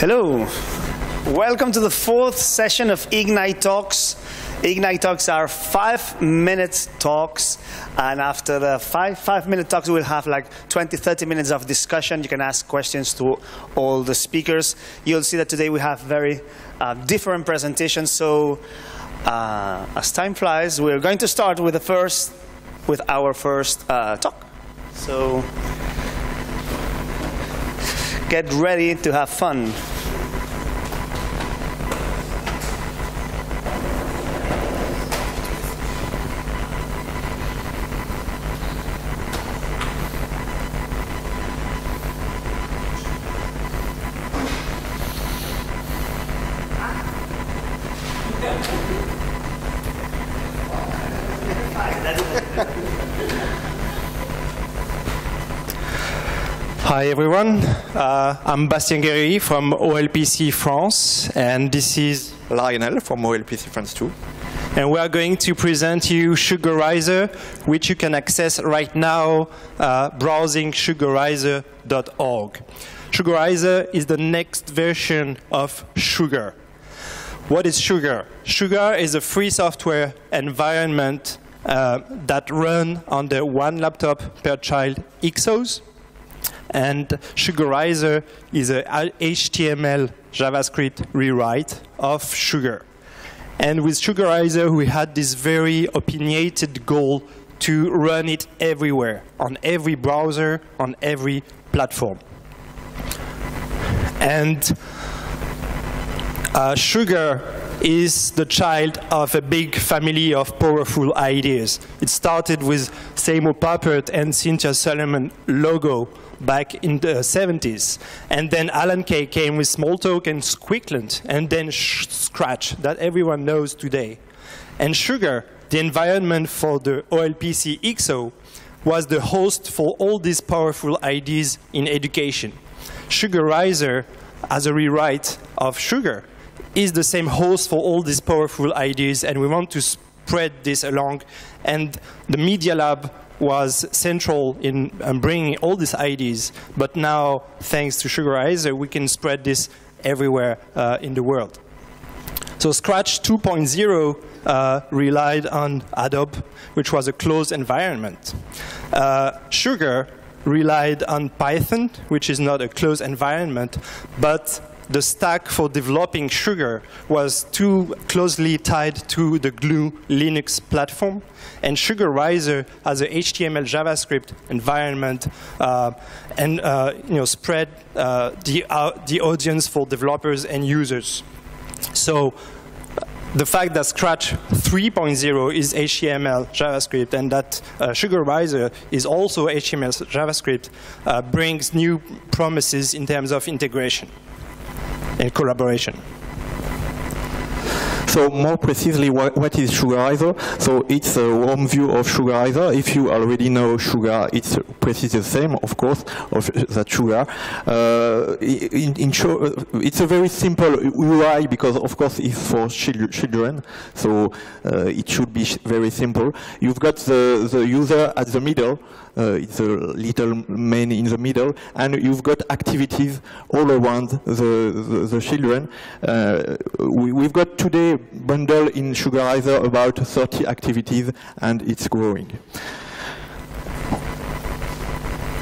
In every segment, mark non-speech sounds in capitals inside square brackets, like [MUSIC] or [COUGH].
Hello. Welcome to the fourth session of Ignite Talks. Ignite Talks are five minute talks, and after the five, five minute talks, we'll have like 20, 30 minutes of discussion. You can ask questions to all the speakers. You'll see that today we have very uh, different presentations, so uh, as time flies, we're going to start with the first, with our first uh, talk. So get ready to have fun. Hi everyone, uh, I'm Bastien Guéry from OLPC France, and this is Lionel from OLPC France too. And we are going to present you Sugarizer, which you can access right now uh, browsing sugarizer.org. Sugarizer is the next version of Sugar. What is Sugar? Sugar is a free software environment uh, that run on the one laptop per child IXOs. And Sugarizer is a HTML JavaScript rewrite of Sugar. And with Sugarizer, we had this very opinionated goal to run it everywhere, on every browser, on every platform. And uh, Sugar is the child of a big family of powerful ideas. It started with Seymour Papert and Cynthia Solomon logo back in the 70s. And then Alan Kay came with Smalltalk and Squeakland, and then Scratch, that everyone knows today. And Sugar, the environment for the OLPC IXO, was the host for all these powerful ideas in education. Sugarizer, as a rewrite of Sugar, is the same host for all these powerful ideas, and we want to spread this along. And the Media Lab was central in um, bringing all these ideas, but now, thanks to Sugarizer, we can spread this everywhere uh, in the world. So Scratch 2.0 uh, relied on Adobe, which was a closed environment. Uh, Sugar relied on Python, which is not a closed environment, but the stack for developing Sugar was too closely tied to the GNU Linux platform. And Sugarizer as a HTML JavaScript environment uh, and uh, you know, spread uh, the, uh, the audience for developers and users. So the fact that Scratch 3.0 is HTML JavaScript and that uh, Sugarizer is also HTML JavaScript uh, brings new promises in terms of integration and collaboration. So more precisely, what, what is Sugarizer? So it's a warm view of Sugarizer. If you already know Sugar, it's precisely the same, of course, of that Sugar. Uh, in, in show, it's a very simple UI because, of course, it's for children. So uh, it should be very simple. You've got the, the user at the middle. Uh, it's a little main in the middle, and you've got activities all around the, the, the children. Uh, we, have got today bundle in Sugarizer about 30 activities, and it's growing.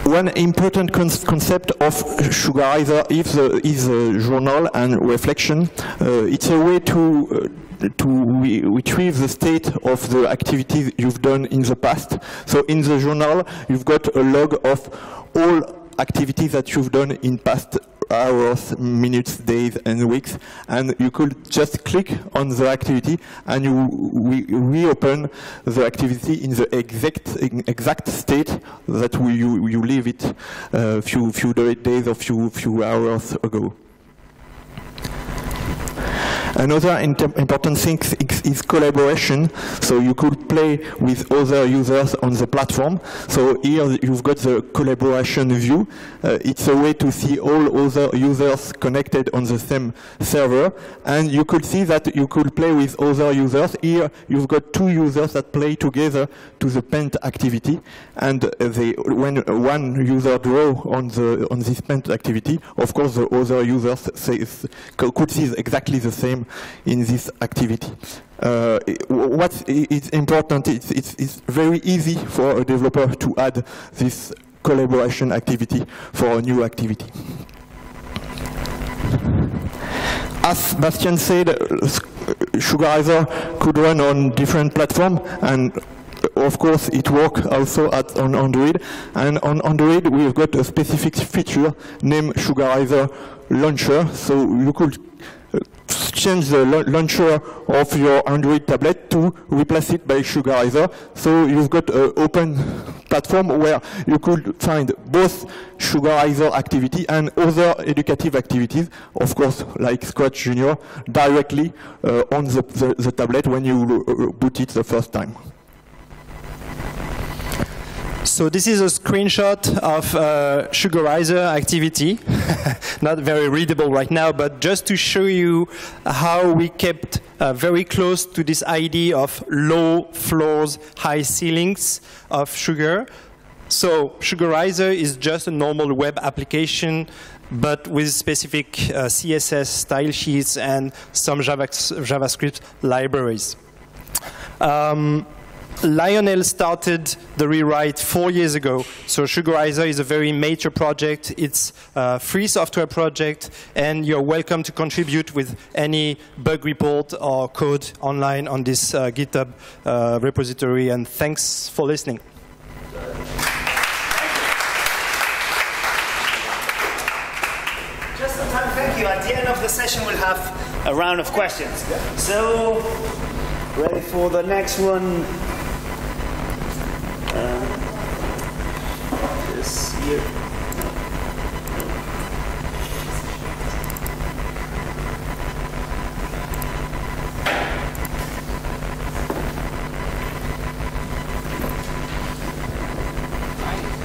One important con concept of Sugarizer is, uh, is a journal and reflection. Uh, it's a way to uh, to re retrieve the state of the activities you've done in the past. So in the journal, you've got a log of all activities that you've done in past hours, minutes, days, and weeks, and you could just click on the activity and you re reopen the activity in the exact exact state that we, you you leave it a uh, few few days or few few hours ago. Another important thing is collaboration. So you could play with other users on the platform. So here you've got the collaboration view. Uh, it's a way to see all other users connected on the same server. And you could see that you could play with other users. Here you've got two users that play together to the paint activity. And they, when one user draw on the on this paint activity, of course the other users says, could see exactly the same in this activity. Uh, what is important, it's, it's, it's very easy for a developer to add this collaboration activity for a new activity. As Bastien said, Sugarizer could run on different platforms and of course, it works also at, on Android. And on Android, we've got a specific feature named Sugarizer Launcher. So you could change the launcher of your Android tablet to replace it by Sugarizer. So you've got an open platform where you could find both Sugarizer activity and other educative activities, of course, like Scratch Junior, directly uh, on the, the, the, tablet when you uh, boot it the first time. So this is a screenshot of uh, Sugarizer activity. [LAUGHS] Not very readable right now, but just to show you how we kept uh, very close to this idea of low floors, high ceilings of Sugar. So Sugarizer is just a normal web application but with specific uh, CSS style sheets and some Java JavaScript libraries. Um, Lionel started the rewrite four years ago. So Sugarizer is a very major project. It's a free software project, and you're welcome to contribute with any bug report or code online on this uh, GitHub uh, repository. And thanks for listening. Just in time, thank you. At the end of the session, we'll have a round of questions. So, ready for the next one? This year.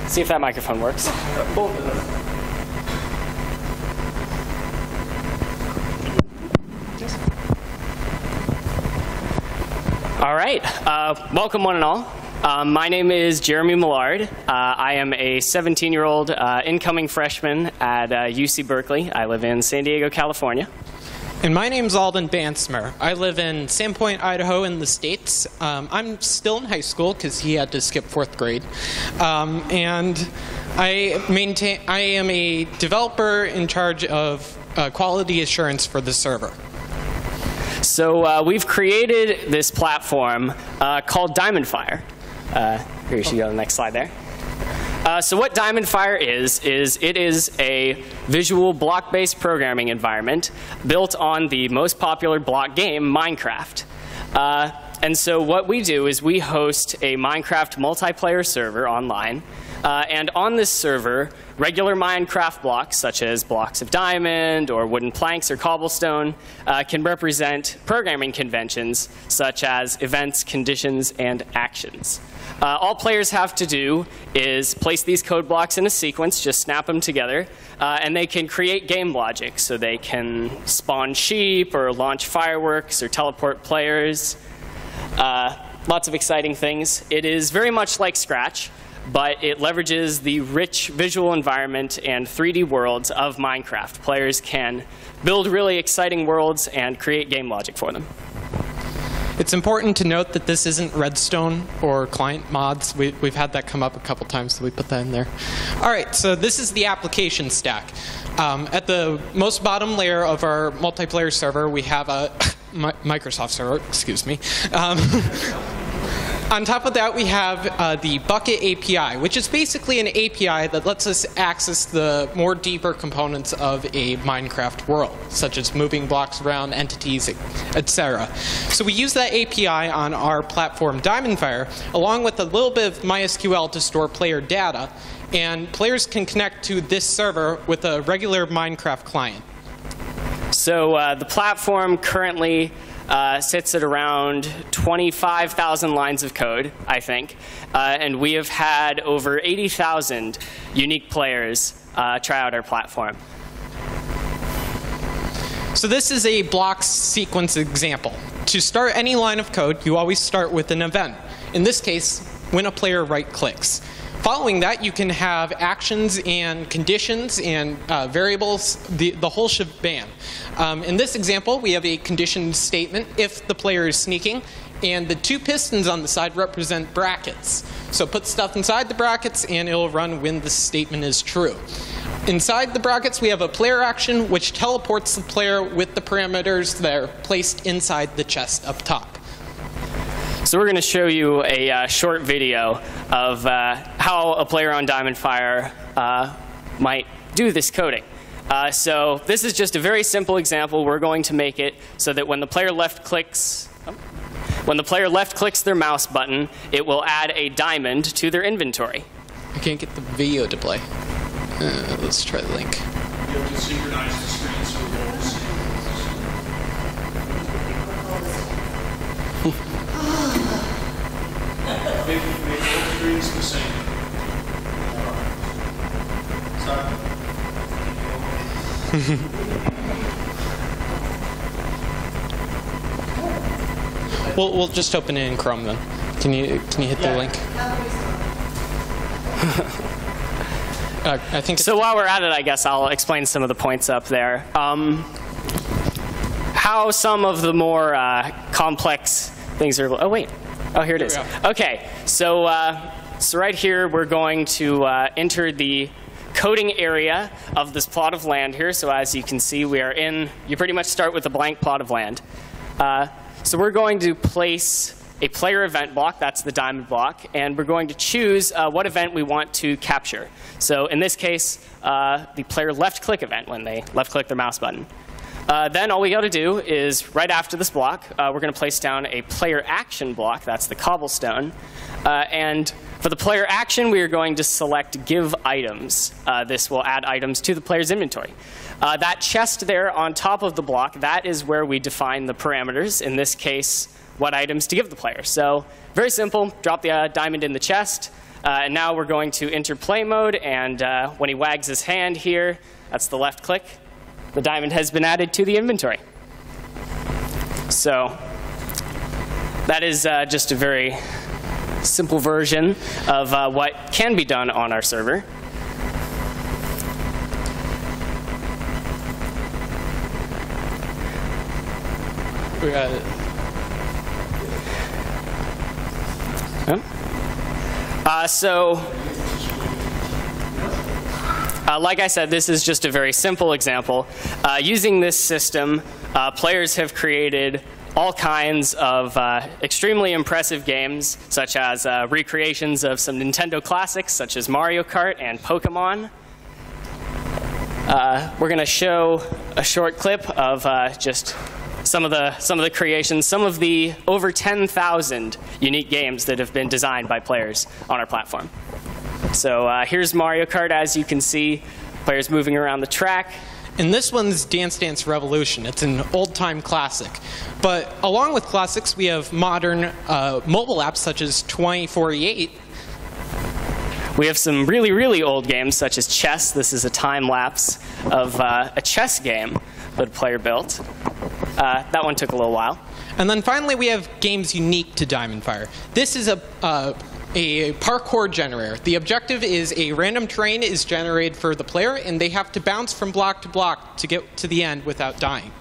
See if that microphone works. All right. Uh, welcome, one and all. Um, my name is Jeremy Millard. Uh, I am a 17-year-old uh, incoming freshman at uh, UC Berkeley. I live in San Diego, California. And my name's Alden Bansmer. I live in Sandpoint, Idaho, in the States. Um, I'm still in high school because he had to skip fourth grade. Um, and I maintain. I am a developer in charge of uh, quality assurance for the server. So uh, we've created this platform uh, called Diamondfire. Uh, here you should go to the next slide there. Uh, so what Diamondfire is, is it is a visual block-based programming environment built on the most popular block game, Minecraft. Uh, and so what we do is we host a Minecraft multiplayer server online. Uh, and on this server, regular Minecraft blocks, such as blocks of diamond or wooden planks or cobblestone, uh, can represent programming conventions such as events, conditions, and actions. Uh, all players have to do is place these code blocks in a sequence, just snap them together, uh, and they can create game logic. So they can spawn sheep or launch fireworks or teleport players. Uh, lots of exciting things. It is very much like Scratch, but it leverages the rich visual environment and 3D worlds of Minecraft. Players can build really exciting worlds and create game logic for them. It's important to note that this isn't Redstone or client mods. We, have had that come up a couple times, so we put that in there. All right, so this is the application stack. Um, at the most bottom layer of our multiplayer server, we have a [LAUGHS] Microsoft server, excuse me. Um, [LAUGHS] On top of that, we have uh, the Bukkit API, which is basically an API that lets us access the more deeper components of a Minecraft world, such as moving blocks around, entities, etc. So we use that API on our platform Diamondfire, along with a little bit of MySQL to store player data, and players can connect to this server with a regular Minecraft client. So uh, the platform currently uh, sits at around 25,000 lines of code, I think, uh, and we have had over 80,000 unique players uh, try out our platform. So this is a block sequence example. To start any line of code, you always start with an event. In this case, when a player right-clicks. Following that, you can have actions and conditions and uh, variables, the, the whole shebang. Um, in this example, we have a condition statement if the player is sneaking, and the two pistons on the side represent brackets. So put stuff inside the brackets, and it'll run when the statement is true. Inside the brackets, we have a player action, which teleports the player with the parameters that are placed inside the chest up top. So we're going to show you a uh, short video of uh, how a player on Diamondfire uh, might do this coding. Uh, so this is just a very simple example. We're going to make it so that when the player left clicks, when the player left clicks their mouse button, it will add a diamond to their inventory. I can't get the video to play. Uh, let's try the link. Make, make both screens the same. Sorry. We'll, we'll just open it in Chrome then. Can you can you hit the link? [LAUGHS] uh, I think So while we're at it, I guess I'll explain some of the points up there. Um, how some of the more uh, complex things are. Oh wait. Oh, here it is. Okay. So uh, so right here we're going to uh, enter the coding area of this plot of land here. So as you can see, we are in. You pretty much start with a blank plot of land. Uh, so we're going to place a player event block, that's the diamond block, and we're going to choose uh, what event we want to capture. So in this case, uh, the player left click event when they left click their mouse button. Uh, then all we got to do is right after this block, uh, we're going to place down a player action block, that's the cobblestone. Uh, and for the player action, we are going to select give items. Uh, this will add items to the player's inventory. Uh, that chest there on top of the block, that is where we define the parameters. In this case, what items to give the player. So very simple, drop the diamond in the chest. And now we're going to enter play mode, and when he wags his hand here, that's the left click, the diamond has been added to the inventory. So that is uh, just a very simple version of uh, what can be done on our server. we got it. Uh, so, uh, like I said, this is just a very simple example. Uh, using this system, uh, players have created all kinds of uh, extremely impressive games, such as uh, recreations of some Nintendo classics, such as Mario Kart and Pokemon. Uh, we're going to show a short clip of just some of the some of the creations, some of the over 10,000 unique games that have been designed by players on our platform. So uh, here's Mario Kart, as you can see, players moving around the track. And this one's Dance Dance Revolution. It's an old time classic. But along with classics, we have modern uh, mobile apps such as 2048. We have some really, really old games, such as chess. This is a time lapse of uh, a chess game that a player built. Uh, that one took a little while. And then finally, we have games unique to Diamondfire. This is a uh, a parkour generator. The objective is a random terrain is generated for the player, and they have to bounce from block to block to get to the end without dying.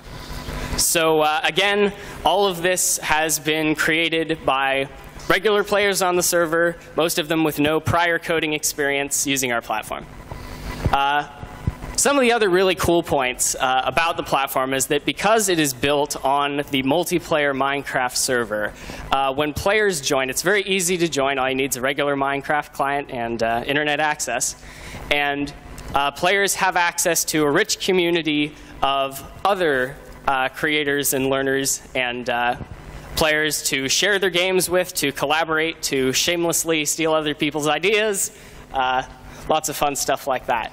So uh, again, all of this has been created by regular players on the server, most of them with no prior coding experience using our platform. Uh, some of the other really cool points uh, about the platform is that because it is built on the multiplayer Minecraft server, uh, when players join, it's very easy to join. All you need is a regular Minecraft client and uh, internet access. And uh, players have access to a rich community of other uh, creators and learners and uh, players to share their games with, to collaborate, to shamelessly steal other people's ideas. lots of fun stuff like that.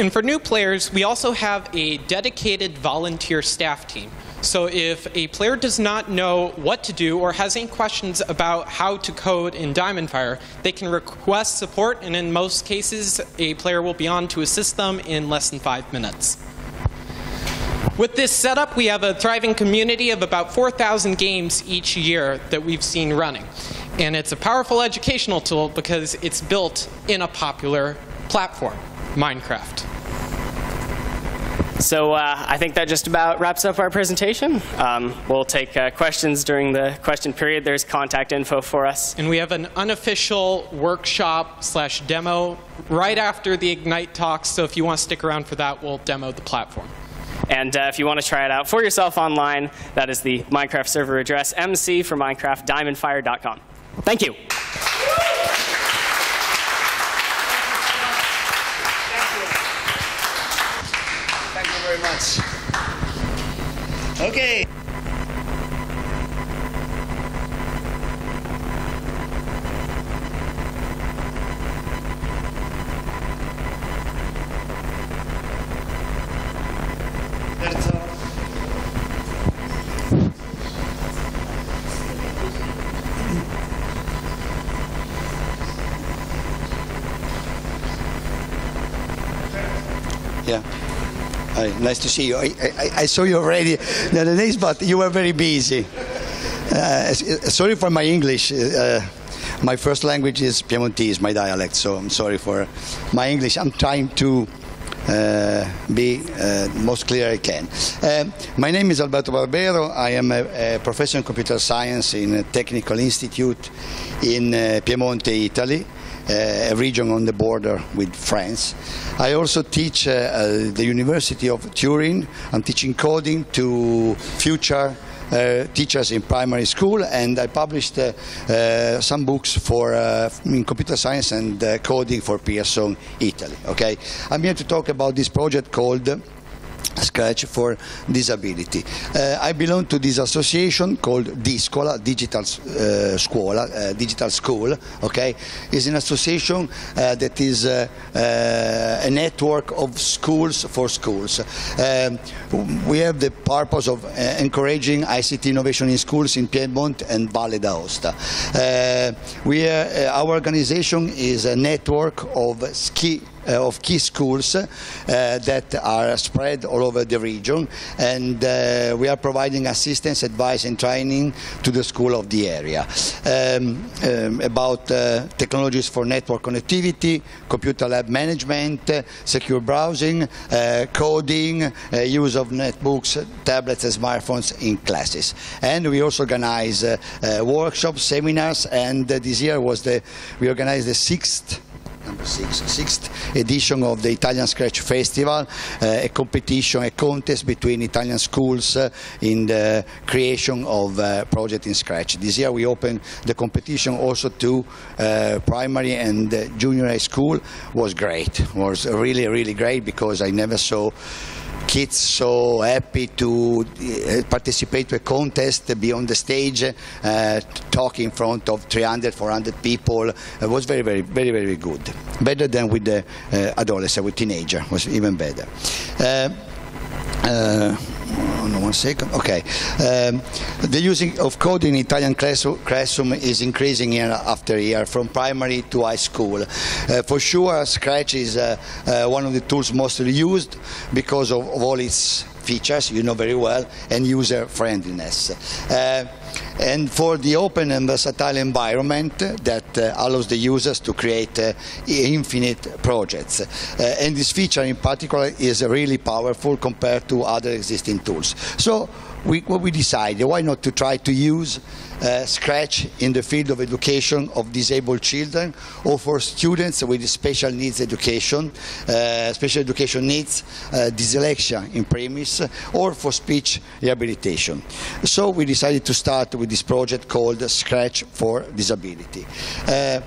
And for new players, we also have a dedicated volunteer staff team. So if a player does not know what to do or has any questions about how to code in Diamondfire, they can request support, and in most cases, a player will be on to assist them in less than five minutes. With this setup, we have a thriving community of about 4,000 games each year that we've seen running. And it's a powerful educational tool because it's built in a popular platform, Minecraft. So uh, I think that just about wraps up our presentation. Um, we'll take uh, questions during the question period. There's contact info for us. And we have an unofficial workshop slash demo right after the Ignite talks. So if you want to stick around for that, we'll demo the platform. And uh, if you want to try it out for yourself online, that is the Minecraft server address, mc for Minecraft, diamondfire.com. Thank you. Thank much. Okay. Yeah. Hi, nice to see you. I, I, I saw you already the other days, but you were very busy. Uh, sorry for my English. Uh, my first language is Piemontese, my dialect, so I'm sorry for my English. I'm trying to uh, be uh, most clear I can. Um my name is Alberto Barbero. I am a, a professor in computer science in a technical institute in uh, Piemonte, Italy uh, a region on the border with France. I also teach uh, at the University of Turin. I'm teaching coding to future uh, teachers in primary school, and I published uh, uh, some books for uh, in computer science and uh, coding for Pearson, Italy. Okay, I'm here to talk about this project called. Scratch for Disability. Uh, I belong to this association called Dschola, Digital uh, Scuola, uh, Digital School. Okay, is an association uh, that is uh, uh, a network of schools for schools. Um, we have the purpose of encouraging ICT innovation in schools in Piedmont and Valle d'Aosta. We our organization is a network of ski of key schools uh, that are spread all over the region, and uh, we are providing assistance, advice, and training to the school of the area um, um, about uh, technologies for network connectivity, computer lab management, uh, secure browsing, uh, coding, uh, use of netbooks, tablets, and smartphones in classes. And we also organize uh, uh, workshops, seminars, and uh, this year was the we organized the sixth number six, sixth edition of the Italian Scratch Festival, uh, a competition, a contest between Italian schools uh, in the creation of uh, project in Scratch. This year we opened the competition also to primary and junior high school. Was great. Was really really great because I never saw kids so happy to uh, participate to a contest, be on the stage, uh, talk in front of 300, 400 people. It was very, very, very, very good. Better than with the uh, adolescent, with teenager, was even better. Uh, on one second. Okay. Um, the using of code in Italian classroom, is increasing year after year, from primary to high school. Uh, for sure, Scratch is uh, uh, one of the tools mostly used because of, of all its features, you know very well, and user friendliness. And for the open and versatile environment that uh, allows the users to create uh, infinite projects. Uh, and this feature in particular is really powerful compared to other existing tools. So we, what we decided, why not to try to use uh, Scratch in the field of education of disabled children or for students with special needs education, uh, special education needs, uh, dyslexia in premise, or for speech rehabilitation. So we decided to start with this project called Scratch for Disability. Uh,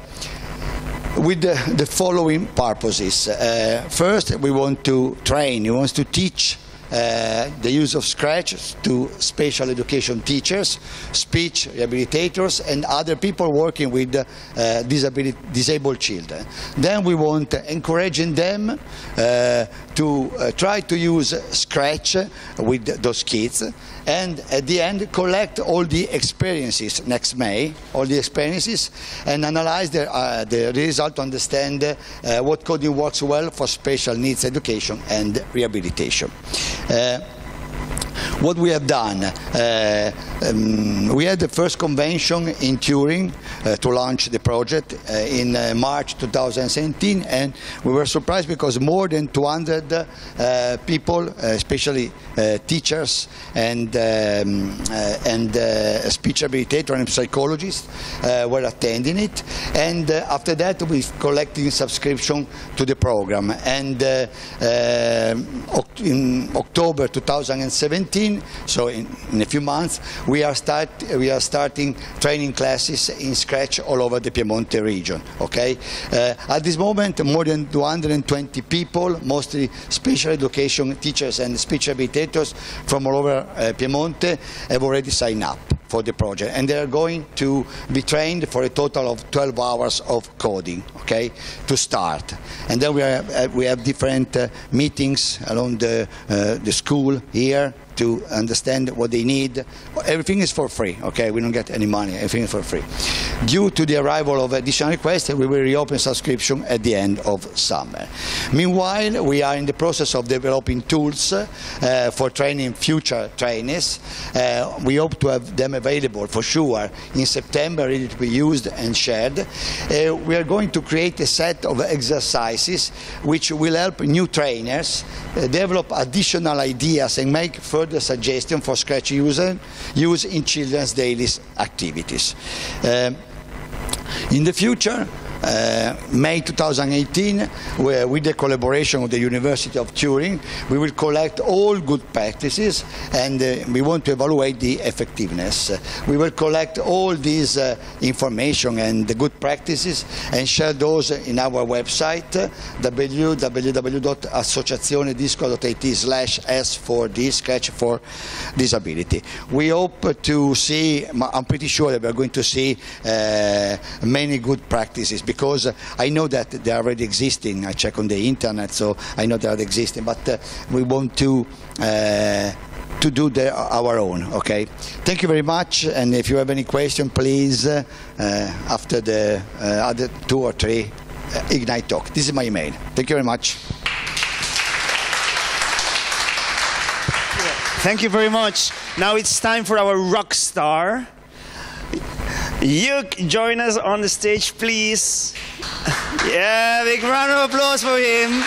with the, the following purposes. Uh, first, we want to train, we want to teach uh, the use of Scratch to special education teachers, speech rehabilitators, and other people working with uh, disabled children. Then we want encouraging them uh, to uh, try to use Scratch with those kids and at the end collect all the experiences next May, all the experiences, and analyze the, uh, the result to understand uh, what coding works well for special needs education and rehabilitation. What we have done, uh, um, we had the first convention in Turin uh, to launch the project uh, in uh, March 2017, and we were surprised because more than 200 uh, people, uh, especially teachers and um, and speech rehabilitators and psychologists, were attending it. And after that, we collected subscription to the program. And in October 2017, so in, in a few months, we are, start, we are starting training classes in Scratch all over the Piemonte region. Okay? Uh, at this moment, more than 220 people, mostly special education teachers and speech rehabilitators from all over uh, Piemonte, have already signed up for the project and they are going to be trained for a total of 12 hours of coding okay to start and then we, are, uh, we have different uh, meetings along the, uh, the school here here to understand what they need. Everything is for free, okay? We don't get any money, everything is for free. Due to the arrival of additional requests, we will reopen subscription at the end of summer. Meanwhile, we are in the process of developing tools uh, for training future trainees. Uh, we hope to have them available for sure in September, ready to be used and shared. Uh, we are going to create a set of exercises which will help new trainers uh, develop additional ideas and make further further suggestion for Scratch user, use in children's daily activities. Um, in the future, May 2018, where with the collaboration of the University of Turin, we will collect all good practices and uh, we want to evaluate the effectiveness. we will collect all these uh, information and the good practices and share those in our website uh, www.associazionedschola.it slash S4D, Scratch for Disability. We hope to see, I'm pretty sure that we're going to see uh, many good practices because I know that they are already existing. I check on the internet, so I know they are existing. But uh, we want to uh, to do the, our own. Okay. Thank you very much. And if you have any question, please uh, after the uh, other two or three uh, Ignite talk. This is my email. Thank you very much. Thank you very much. Now it's time for our rock star. You join us on the stage, please. Yeah, big round of applause for him.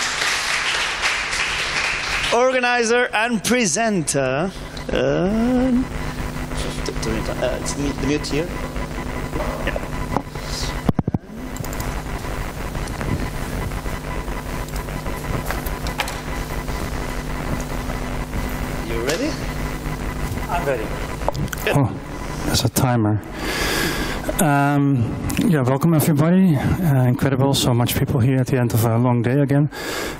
Organizer and presenter. Uh, it's the mute here. Yeah. You ready? I'm ready. Good. Oh, there's a timer. Um, yeah, welcome everybody. Uh, incredible, so much people here at the end of a long day again.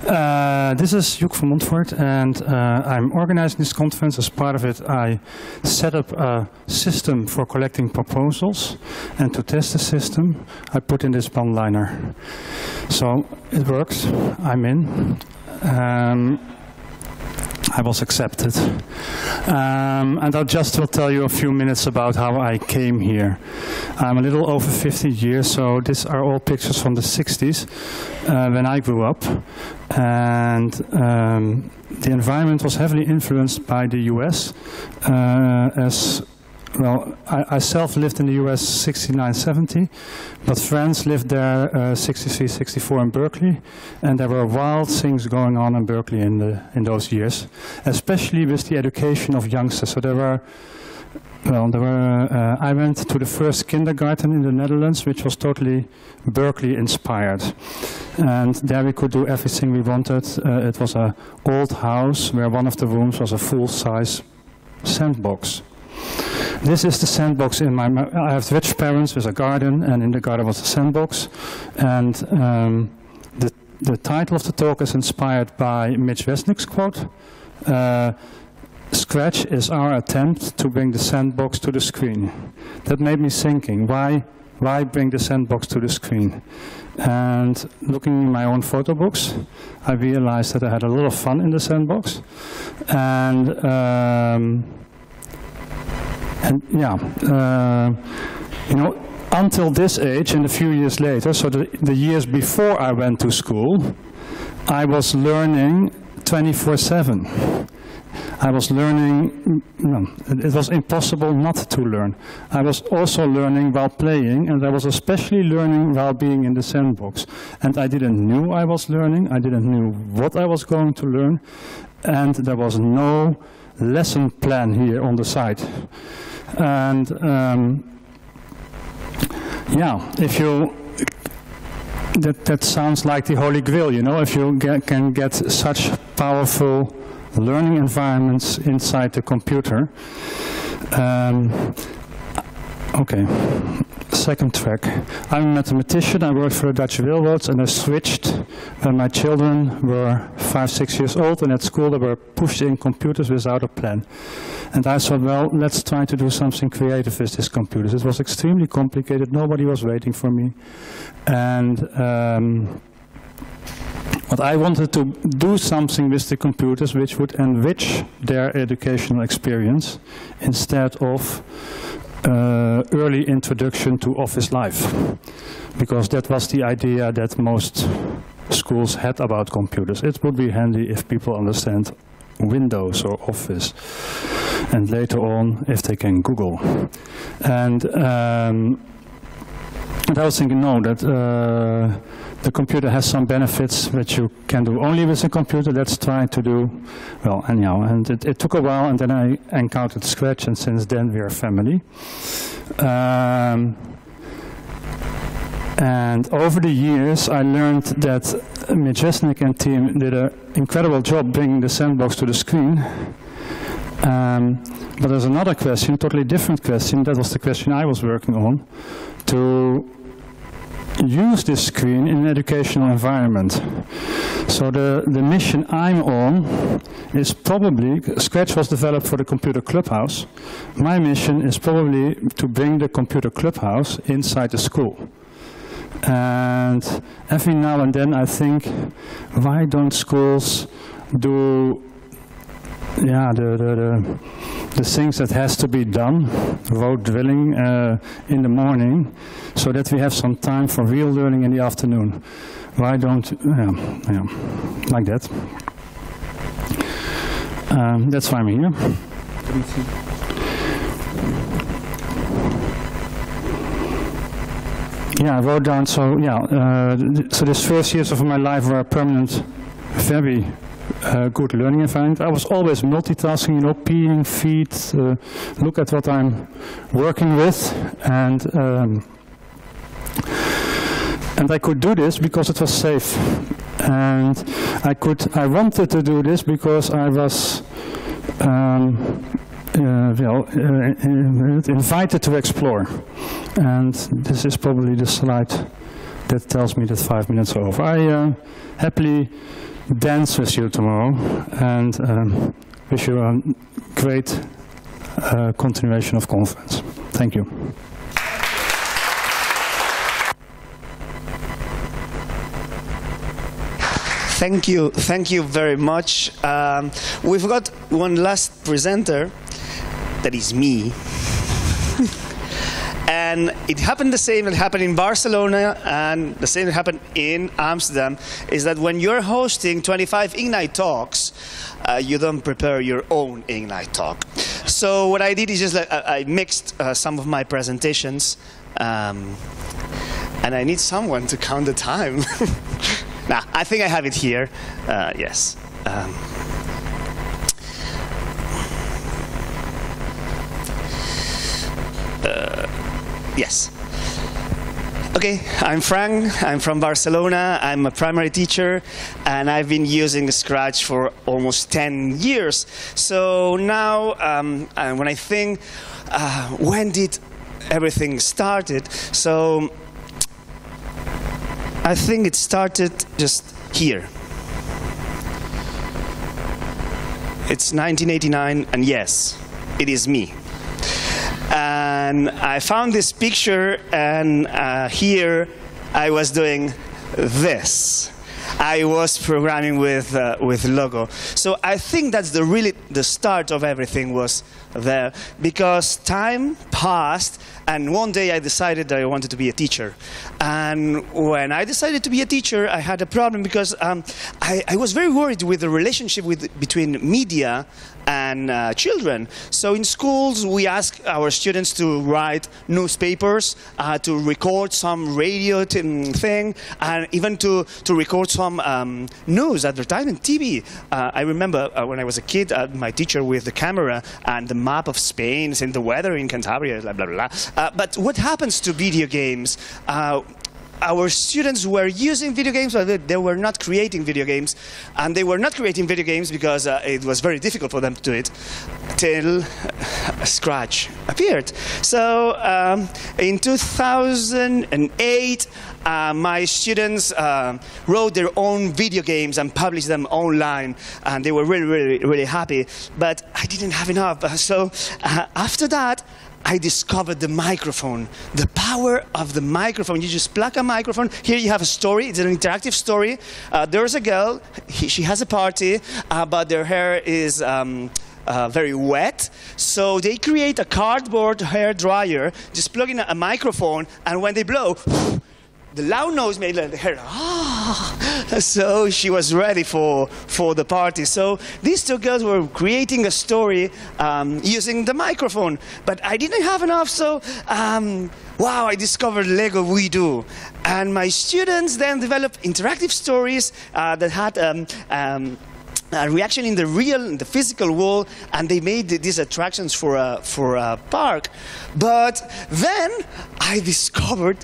Uh, this is Joek van Montfort, and uh, I'm organizing this conference. As part of it, I set up a system for collecting proposals, and to test the system, I put in this one-liner. So it works. I'm in. Um, I was accepted. Um, and I just will tell you a few minutes about how I came here. I'm a little over 50 years, so these are all pictures from the 60s uh, when I grew up. And um, the environment was heavily influenced by the US uh, as well, I, I, self lived in the US 69, 70, but friends lived there uh, 63, 64 in Berkeley, and there were wild things going on in Berkeley in, the, in those years, especially with the education of youngsters. So there were, well, there were, uh, I went to the first kindergarten in the Netherlands, which was totally Berkeley inspired. And there we could do everything we wanted. Uh, it was an old house where one of the rooms was a full-size sandbox. This is the sandbox in my. I have rich parents with a garden, and in the garden was a sandbox. And um, the the title of the talk is inspired by Mitch Resnick's quote. uh, Scratch is our attempt to bring the sandbox to the screen. That made me thinking, why, why bring the sandbox to the screen? And looking in my own photo books, I realized that I had a lot of fun in the sandbox. And, um, and yeah, uh, you know, until this age and a few years later, so the, the years before I went to school, I was learning 24 7. I was learning, no, it was impossible not to learn. I was also learning while playing, and I was especially learning while being in the sandbox. And I didn't know I was learning, I didn't know what I was going to learn, and there was no lesson plan here on the side. And um, yeah, if you that that sounds like the holy grail, you know, if you get, can get such powerful learning environments inside the computer. Um, okay, second track. I'm a mathematician, I worked for the Dutch railroads and I switched when my children were five, six years old and at school they were pushed in computers without a plan. And I thought, well, let's try to do something creative with these computers. It was extremely complicated, nobody was waiting for me. And um, but I wanted to do something with the computers which would enrich their educational experience instead of uh, early introduction to office life. Because that was the idea that most schools had about computers. It would be handy if people understand Windows or Office. And later on, if they can Google. And, um, and I was thinking, no, that uh, the computer has some benefits which you can do only with a computer. Let's try to do, well, anyhow. And it, it took a while, and then I encountered Scratch, and since then we are family. Um, and over the years, I learned that Mitch Resnick and team did an incredible job bringing the sandbox to the screen. Um, but there's another question, totally different question. That was the question I was working on. To use this screen in an educational environment. So the, the mission I'm on is probably, Scratch was developed for the computer clubhouse. My mission is probably to bring the computer clubhouse inside the school. And every now and then I think, why don't schools do yeah, the, the, the, the, things that has to be done, road drilling uh, in the morning, so that we have some time for real learning in the afternoon. Why don't, yeah, yeah like that. Um, that's why I'm here. Yeah, I wrote down, so yeah, uh, so these first years of my life were a permanent, very uh, good learning environment. I was always multitasking, you know, peeing, feed, uh, look at what I'm working with, and um, and I could do this because it was safe, and I could, I wanted to do this because I was. Um, uh, invited to explore, and this is probably the slide that tells me that five minutes are over. I uh, happily dance with you tomorrow and um, wish you a great uh, continuation of conference. Thank you. Thank you, thank you very much. Um, we've got one last presenter, that is me. And it happened the same that happened in Barcelona and the same that happened in Amsterdam is that when you're hosting 25 Ignite talks, uh, you don't prepare your own Ignite talk. So what I did is just like I, mixed uh, some of my presentations, um, and I need someone to count the time. [LAUGHS] now I think I have it here. Uh, yes. Um, Yes. Okay, I'm Frank. I'm from Barcelona. I'm a primary teacher, and I've been using Scratch for almost 10 years. So now, um, when I think, uh, when did everything started? So I think it started just here. it's 1989, and yes, it is me. And I found this picture, and uh, here I was doing this. I was programming with uh, with Logo. So I think that's the really the start of everything was there because time passed and one day I decided that I wanted to be a teacher. And when I decided to be a teacher, I had a problem because um, I, I, was very worried with the relationship with, between media and uh, children. So in schools, we ask our students to write newspapers, uh, to record some radio thing, and even to, to record some um, news, advertisement, TV. Uh, I remember uh, when I was a kid, uh, my teacher with the camera and the map of Spain, and the weather in Cantabria, blah, blah, blah. Uh, but what happens to video games? Our students were using video games, but they were not creating video games. And they were not creating video games because uh, it was very difficult for them to do it till Scratch appeared. So um, in 2008, uh, my students uh, wrote their own video games and published them online, and they were really, really, really happy. But I didn't have enough. [LAUGHS] So uh, after that, I discovered the microphone, the power of the microphone. You just plug a microphone. Here you have a story. It's an interactive story. Uh, there's a girl. He, she has a party, uh, but their hair is. Um, uh, very wet. So they create a cardboard hair dryer, just plug in a, a microphone, and when they blow, the loud noise made her ah. So she was ready for, for the party. So these two girls were creating a story um, using the microphone. But I didn't have enough, so um, wow, I discovered Lego WeDo. And my students then developed interactive stories uh, that had um, um, a reaction in the real, in the physical world, and they made these attractions for a, for a park. But then I [LAUGHS] discovered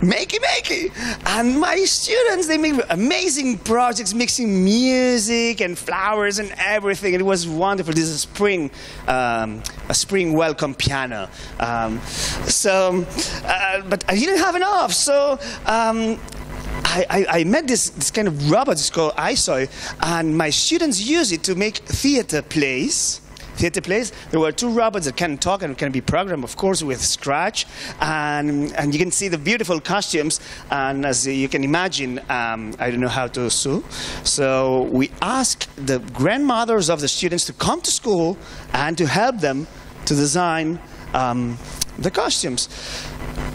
Makey Makey. And my students, they make amazing projects mixing music and flowers and everything. It was wonderful. This is a spring, um, a spring welcome piano. Um, so, uh, but I didn't have enough. So, um, I, I, met this, this kind of robot, it's called ISOI, and my students use it to make theater plays theater plays. There were two robots that can talk and can be programmed, of course, with Scratch. And, and you can see the beautiful costumes. And as you can imagine, um, I don't know how to sew. So we asked the grandmothers of the students to come to school and to help them to design um, the costumes.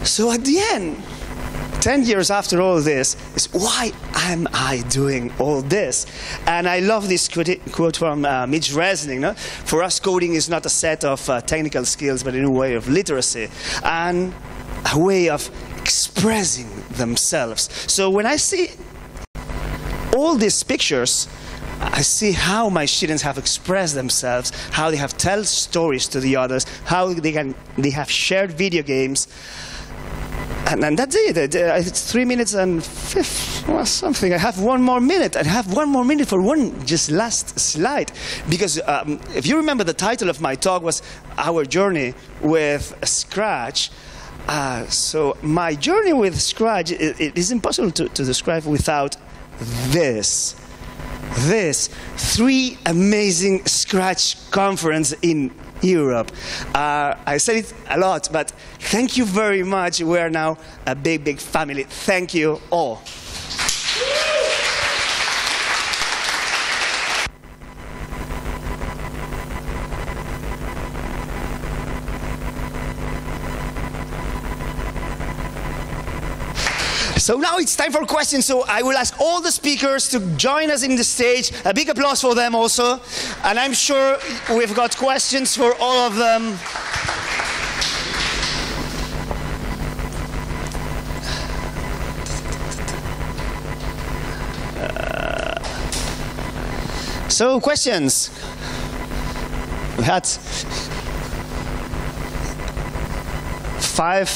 So at the end, 10 years after all this is why am I doing all this? And I love this quote from uh, Mitch Resnick. No? For us, coding is not a set of uh, technical skills, but a new way of literacy and a way of expressing themselves. So when I see all these pictures, I see how my students have expressed themselves, how they have told stories to the others, how they, can, they have shared video games, and, and that's it. Uh, it's three minutes and fifth or something. I have one more minute. I have one more minute for one just last slide. Because um, if you remember, the title of my talk was Our Journey with Scratch. Uh, so my journey with Scratch, it, it is impossible to, to describe without this this three amazing Scratch conference in Europe. Uh, I said it a lot, but thank you very much. We are now a big, big family. Thank you all. So now it's time for questions. So I will ask all the speakers to join us in the stage. A big applause for them also. And I'm sure we've got questions for all of them. Uh, so questions? We had five.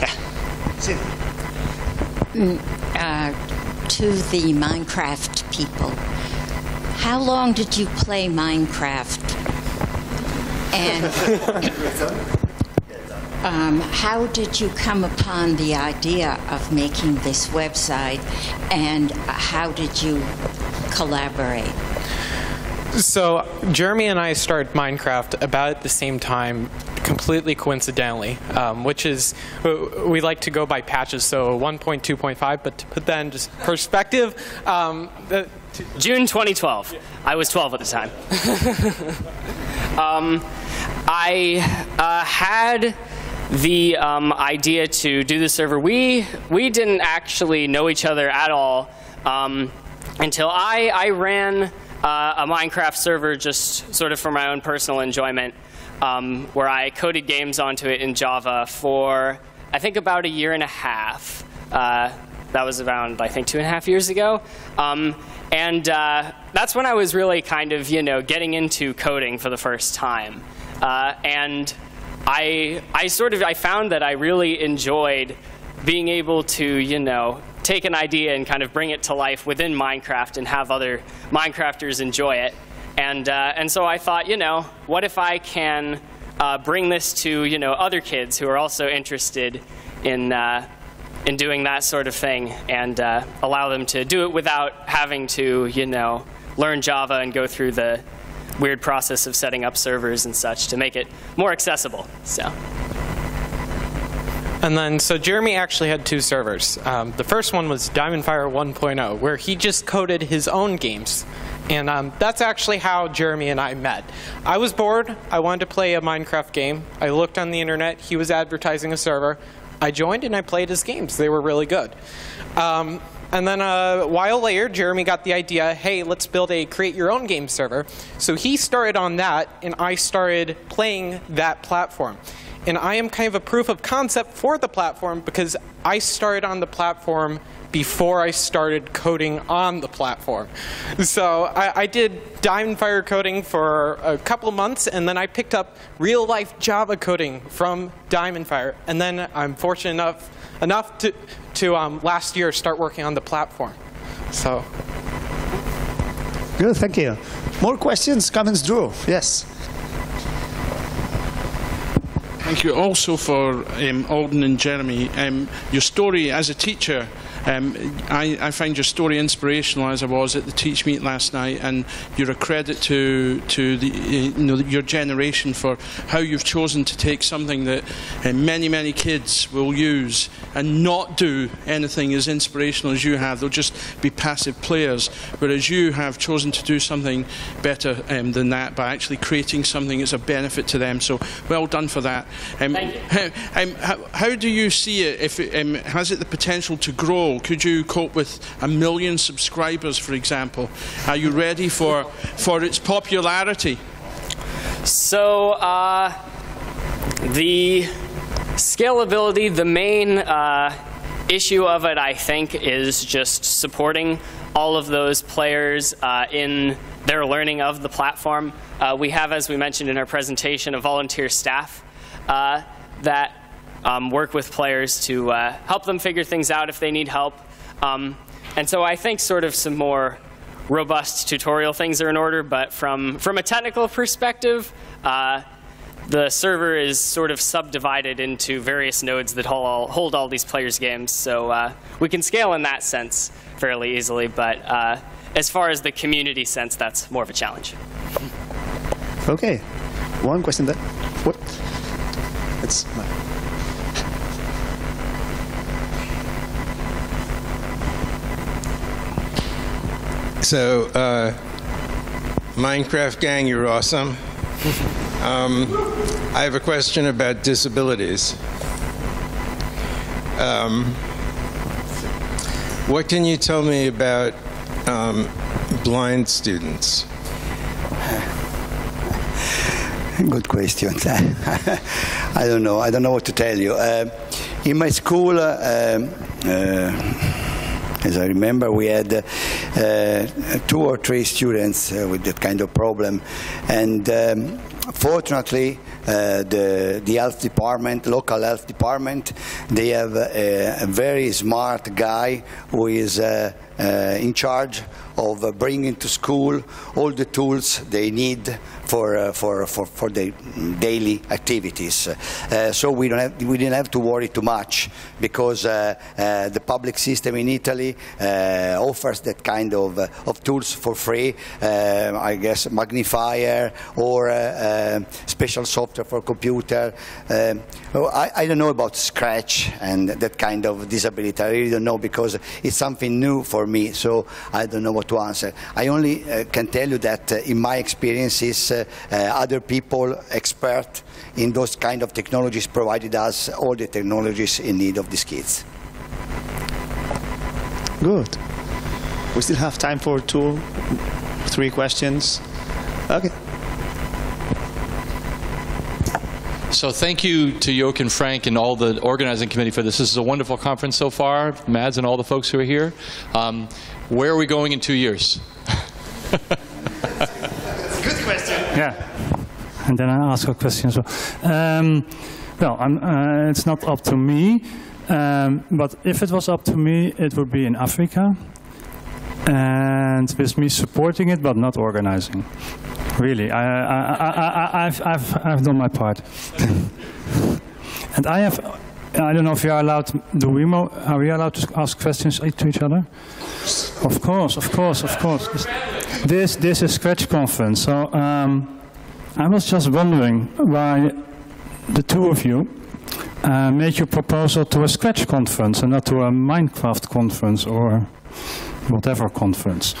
Yeah uh, to the Minecraft people. How long did you play Minecraft? And um, how did you come upon the idea of making this website, and how did you collaborate? So Jeremy and I started Minecraft about at the same time, completely coincidentally, um, which is we like to go by patches, so 1.2.5. But to put that in just perspective, um, the, June 2012. I was 12 at the time. [LAUGHS] um, I uh, had the um, idea to do the server. We we didn't actually know each other at all um, until I I ran uh, a Minecraft server just sort of for my own personal enjoyment, um, where I coded games onto it in Java for I think about a year and a half. Uh, that was around I think two and a half years ago. Um, and uh, that's when I was really kind of, you know, getting into coding for the first time. Uh, and I, I sort of, I found that I really enjoyed being able to, you know, take an idea and kind of bring it to life within Minecraft and have other Minecrafters enjoy it. And, uh, and so I thought, you know, what if I can uh, bring this to, you know, other kids who are also interested in, uh, in doing that sort of thing and uh, allow them to do it without having to, you know, learn Java and go through the weird process of setting up servers and such to make it more accessible. So. And then, so Jeremy actually had two servers. Um, the first one was Diamondfire 1.0, where he just coded his own games. And um, that's actually how Jeremy and I met. I was bored. I wanted to play a Minecraft game. I looked on the internet. He was advertising a server. I joined and I played his games. They were really good. Um, and then a while later, Jeremy got the idea, hey, let's build a create your own game server. So he started on that, and I started playing that platform. And I am kind of a proof of concept for the platform because I started on the platform before I started coding on the platform. So I, I did Diamondfire coding for a couple months, and then I picked up real life Java coding from Diamondfire. And then I'm fortunate enough enough to to um, last year start working on the platform. So. Good, thank you. More questions, comments, Drew? Yes. Thank you also for um, Alden and Jeremy. Um, your story as a teacher um, I, I, find your story inspirational as I was at the Teach Meet last night, and you're a credit to to the, you know, your generation for how you've chosen to take something that uh, many many kids will use and not do anything as inspirational as you have. They'll just be passive players, whereas you have chosen to do something better um, than that by actually creating something that's a benefit to them. So well done for that. Um, how, um, how, how, do you see it? If it, um, has it the potential to grow? Could you cope with a million subscribers, for example? Are you ready for, for its popularity? So, uh, the scalability, the main uh, issue of it, I think, is just supporting all of those players uh, in their learning of the platform. Uh, we have, as we mentioned in our presentation, a volunteer staff uh, that um, work with players to uh, help them figure things out if they need help. Um, and so I think sort of some more robust tutorial things are in order, but from, from a technical perspective, uh, the server is sort of subdivided into various nodes that hold all, hold all these players' games. So uh, we can scale in that sense fairly easily, but uh, as far as the community sense, that's more of a challenge. Okay. One question that. What? It's my. So, uh, Minecraft gang, you're awesome. Um, I have a question about disabilities. Um, what can you tell me about um, blind students? Good question. [LAUGHS] I don't know. I don't know what to tell you. Uh, in my school, uh, um, uh, as I remember, we had uh, two or three students uh, with that kind of problem, and um, fortunately, the, the health department, local health department, they have a, a very smart guy who is uh, uh, in charge of uh, bringing to school all the tools they need for, uh, for, for, for their daily activities. Uh, so we, don't have, we didn't have to worry too much because uh, uh, the public system in Italy uh, offers that kind of, uh, of tools for free. Uh, I guess magnifier or uh, uh, special software for computer. Um, I, I don't know about Scratch and that kind of disability. I really don't know because it's something new for me, so I don't know what to answer. I only uh, can tell you that uh, in my experiences, uh, uh, other people, expert in those kind of technologies, provided us all the technologies in need of these kids. Good. We still have time for two, three questions. Okay. So thank you to Yoke and Frank and all the organizing committee for this. This is a wonderful conference so far, Mads and all the folks who are here. Um, where are we going in two years? [LAUGHS] Good question. Yeah. And then I ask a question as well. Um, well, I'm, uh, it's not up to me, um, but if it was up to me, it would be in Africa, and with me supporting it, but not organizing. Really, I, I, I've, I've, done my part. and I have, I don't know if you are allowed, do we, are we allowed to ask questions to each other? Of course, of course, of course. This, this is Scratch Conference, so um, I was just wondering why the two of you uh, made your proposal to a Scratch conference and not to a Minecraft conference or whatever conference.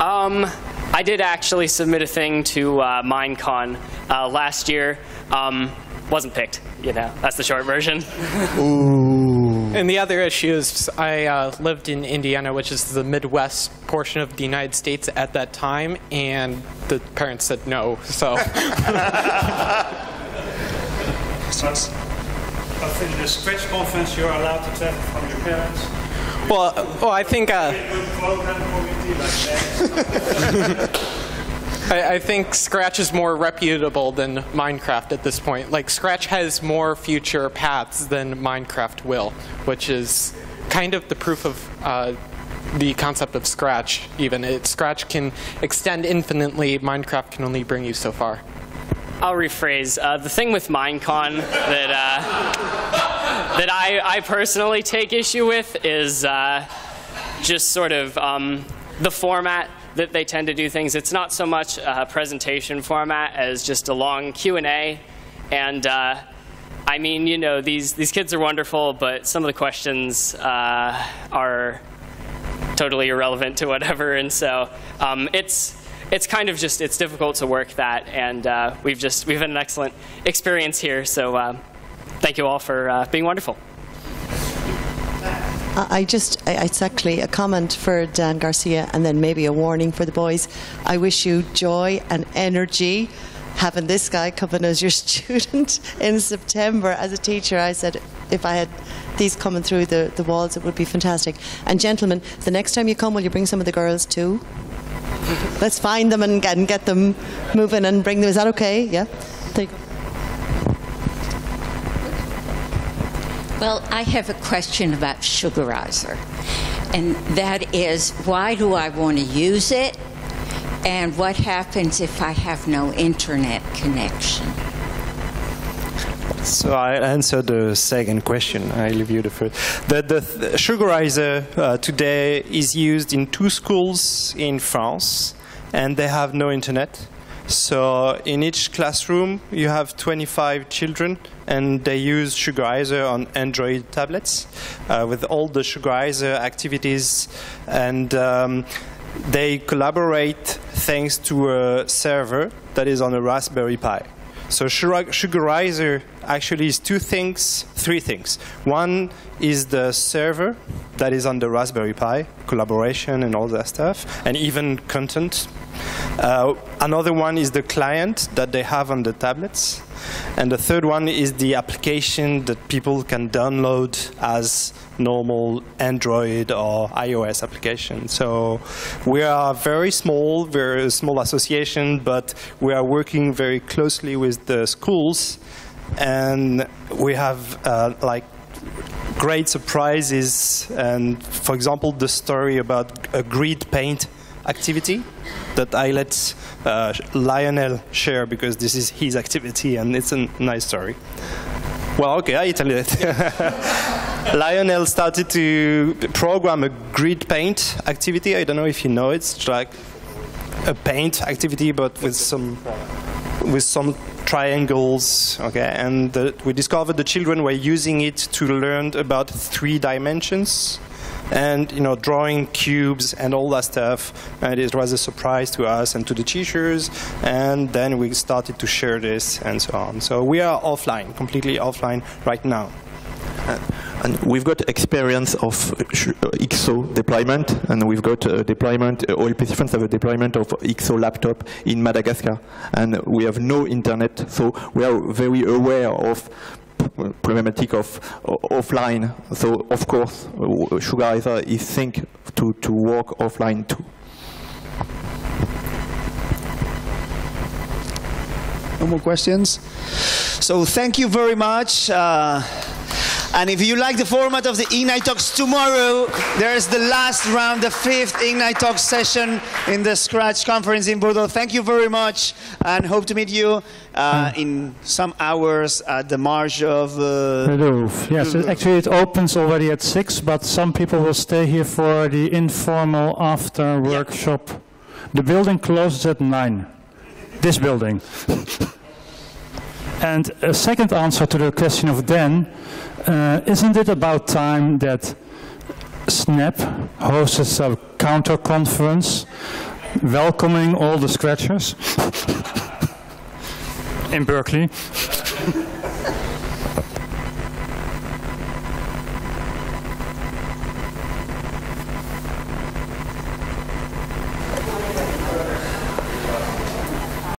Um, I did actually submit a thing to uh, Minecon uh, last year. Um, wasn't picked, you know. That's the short version. [LAUGHS] Ooh. And the other issue is I uh, lived in Indiana, which is the Midwest portion of the United States at that time, and the parents said no. So But in the Scratch conference, you're allowed to travel from your parents. Well, well, I think uh, [LAUGHS] I, I think Scratch is more reputable than Minecraft at this point. Like Scratch has more future paths than Minecraft will, which is kind of the proof of uh, the concept of Scratch. Even it, Scratch can extend infinitely. Minecraft can only bring you so far. I'll rephrase. Uh, the thing with Minecon that uh, that I, I personally take issue with is uh, just sort of um, the format that they tend to do things. It's not so much a presentation format as just a long Q and A, and uh, I mean, you know, these these kids are wonderful, but some of the questions uh, are totally irrelevant to whatever, and so um, it's it's kind of just it's difficult to work that, and uh, we've just we've had an excellent experience here. So um, thank you all for uh, being wonderful. I just, it's actually a comment for Dan Garcia and then maybe a warning for the boys. I wish you joy and energy having this guy coming as your [LAUGHS] student in September. As a teacher, I said if I had these coming through the, the walls, it would be fantastic. And gentlemen, the next time you come, will you bring some of the girls too? Let's find them and get, and get them moving and bring them. Is that okay? Yeah? You. Well, I have a question about Sugarizer, and that is why do I want to use it, and what happens if I have no internet connection? So I answer the second question. I leave you the first. The, the, Sugarizer uh, today is used in two schools in France, and they have no internet. So in each classroom, you have 25 children, and they use Sugarizer on Android tablets uh, with all the Sugarizer activities, and um, they collaborate thanks to a server that is on a Raspberry Pi. So Sugarizer actually is two things, three things. One is the server that is on the Raspberry Pi, collaboration and all that stuff, and even content. Uh, another one is the client that they have on the tablets. And the third one is the application that people can download as normal Android or iOS application. So we are very small, very small association, but we are working very closely with the schools, and we have uh, like great surprises. And for example, the story about a grid paint activity that I let uh, Lionel share because this is his activity and it's a nice story. Well, okay, I tell you that. [LAUGHS] Lionel started to program a grid paint activity. I don't know if you know it. It's like a paint activity, but with some with some triangles. Okay, and the, we discovered the children were using it to learn about three dimensions and you know drawing cubes and all that stuff and it was a surprise to us and to the teachers. And then we started to share this and so on. So we are offline completely offline right now. Uh, and we've got experience of uh, IXO deployment, and we've got a deployment, uh, all participants have a deployment of IXO laptop in Madagascar, and we have no internet, so we are very aware of problematic of offline. So of course, Sugarizer is think to, to work offline too. No more questions? So thank you very much. Uh, and if you like the format of the Ignite Talks tomorrow, there's the last round, the fifth Ignite Talks session in the Scratch conference in Bordeaux. Thank you very much and hope to meet you uh, in some hours at the march of... Uh, the Louvre. Yes, actually it opens already at 6, but some people will stay here for the informal after workshop. The building closes at 9. This building. [LAUGHS] and a second answer to the question of Dan, uh, isn't it about time that Snap hosts a counter conference welcoming all the scratchers [LAUGHS] in Berkeley?